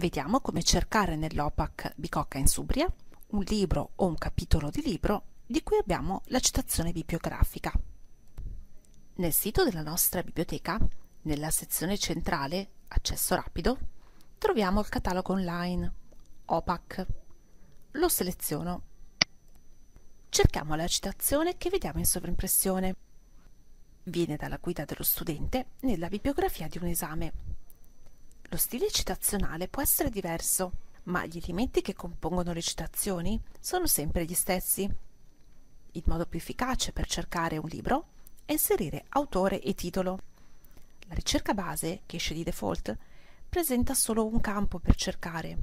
Vediamo come cercare nell'OPAC Bicocca in Subria un libro o un capitolo di libro di cui abbiamo la citazione bibliografica. Nel sito della nostra biblioteca, nella sezione centrale Accesso rapido, troviamo il catalogo online OPAC. Lo seleziono. Cerchiamo la citazione che vediamo in sovrimpressione. Viene dalla guida dello studente nella bibliografia di un esame. Lo stile citazionale può essere diverso, ma gli elementi che compongono le citazioni sono sempre gli stessi. Il modo più efficace per cercare un libro è inserire autore e titolo. La ricerca base, che esce di default, presenta solo un campo per cercare.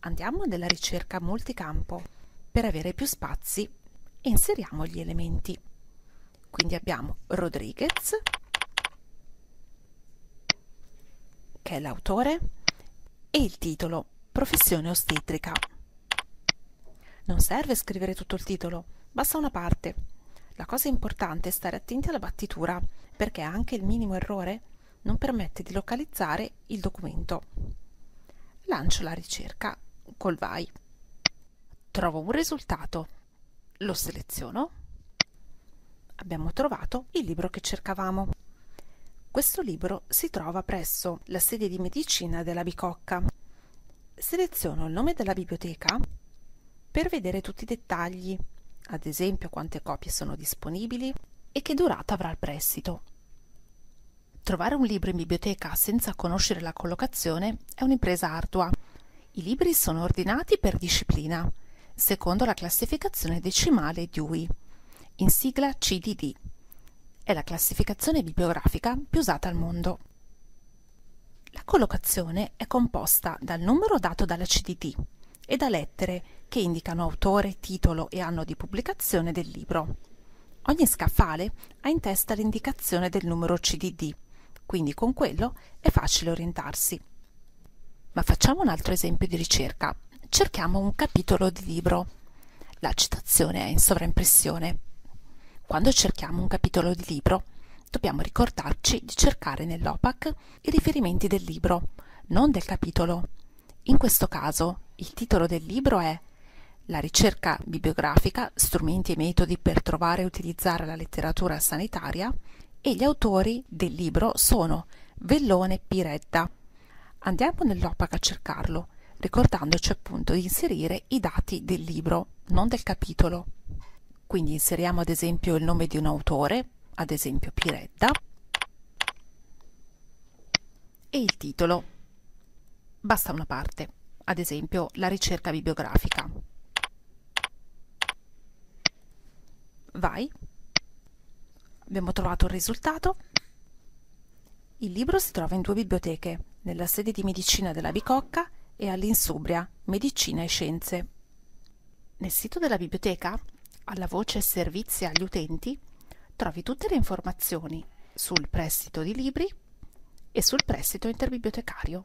Andiamo nella ricerca multicampo per avere più spazi e inseriamo gli elementi. Quindi abbiamo Rodriguez che è l'autore, e il titolo, Professione ostetrica. Non serve scrivere tutto il titolo, basta una parte. La cosa importante è stare attenti alla battitura, perché anche il minimo errore non permette di localizzare il documento. Lancio la ricerca col vai. Trovo un risultato. Lo seleziono. Abbiamo trovato il libro che cercavamo. Questo libro si trova presso la sede di medicina della Bicocca. Seleziono il nome della biblioteca per vedere tutti i dettagli, ad esempio quante copie sono disponibili e che durata avrà il prestito. Trovare un libro in biblioteca senza conoscere la collocazione è un'impresa ardua. I libri sono ordinati per disciplina, secondo la classificazione decimale Dewey, in sigla CDD è la classificazione bibliografica più usata al mondo. La collocazione è composta dal numero dato dalla CDD e da lettere che indicano autore, titolo e anno di pubblicazione del libro. Ogni scaffale ha in testa l'indicazione del numero CDD, quindi con quello è facile orientarsi. Ma facciamo un altro esempio di ricerca. Cerchiamo un capitolo di libro. La citazione è in sovraimpressione. Quando cerchiamo un capitolo di libro, dobbiamo ricordarci di cercare nell'OPAC i riferimenti del libro, non del capitolo. In questo caso, il titolo del libro è La ricerca bibliografica, strumenti e metodi per trovare e utilizzare la letteratura sanitaria e gli autori del libro sono Vellone Piredda. Andiamo nell'OPAC a cercarlo, ricordandoci appunto di inserire i dati del libro, non del capitolo. Quindi inseriamo ad esempio il nome di un autore, ad esempio Piredda, e il titolo. Basta una parte, ad esempio la ricerca bibliografica. Vai. Abbiamo trovato il risultato. Il libro si trova in due biblioteche, nella sede di medicina della Bicocca e all'Insubria, Medicina e Scienze. Nel sito della biblioteca alla voce Servizi agli utenti trovi tutte le informazioni sul prestito di libri e sul prestito interbibliotecario.